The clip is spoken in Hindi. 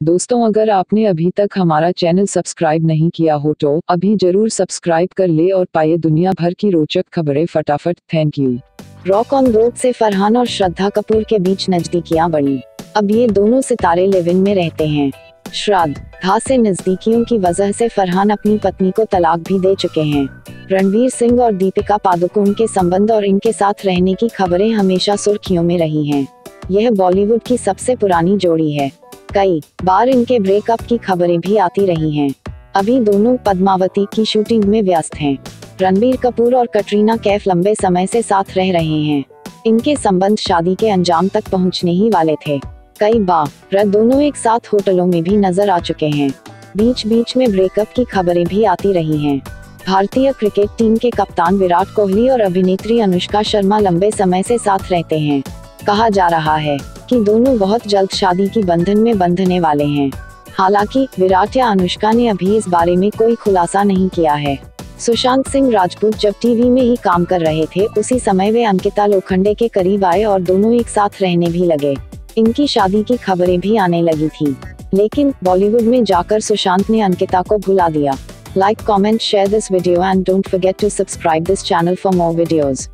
दोस्तों, अगर आपने अभी तक हमारा चैनल सब्सक्राइब नहीं किया हो तो अभी ज़रूर सब्सक्राइब कर ले और पाए दुनिया भर की रोचक खबरें फटाफट। Thank you Rock On road से फरहान और श्रद्धा कपूर के बीच नजदीकियाँ बढ़ी अब ये दोनों सितारे लिविंग में रहते हैं। श्राद्धा से नजदीकियों की वजह से फरहान अपनी पत्नी को तलाक भी दे चुके हैं। रणवीर सिंह और दीपिका पादुकोण के संबंध और इनके साथ रहने की खबरें हमेशा सुर्खियों में रही हैं। यह बॉलीवुड की सबसे पुरानी जोड़ी है। कई बार इनके ब्रेकअप की खबरें भी आती रही हैं। अभी दोनों पद्मावती की शूटिंग में व्यस्त हैं। रणबीर कपूर और कटरीना कैफ लंबे समय से साथ रह रहे हैं इनके संबंध शादी के अंजाम तक पहुँचने ही वाले थे कई बार दोनों एक साथ होटलों में भी नज़र आ चुके हैं बीच बीच में ब्रेकअप की खबरें भी आती रही हैं। भारतीय क्रिकेट टीम के कप्तान विराट कोहली और अभिनेत्री अनुष्का शर्मा लंबे समय से साथ रहते हैं कहा जा रहा है कि दोनों बहुत जल्द शादी की बंधन में बंधने वाले हैं। हालाँकि, विराट या अनुष्का ने अभी इस बारे में कोई खुलासा नहीं किया है। सुशांत सिंह राजपूत जब टीवी में ही काम कर रहे थे, उसी समय वे अंकिता लोखंडे के करीब आए और दोनों एक साथ रहने भी लगे। इनकी शादी की खबरें भी आने लगी थी। लेकिन, बॉलीवुड में जाकर सुशांत ने अंकिता को भुला दिया। Like, comment, share this video and don't forget to subscribe this channel for more videos.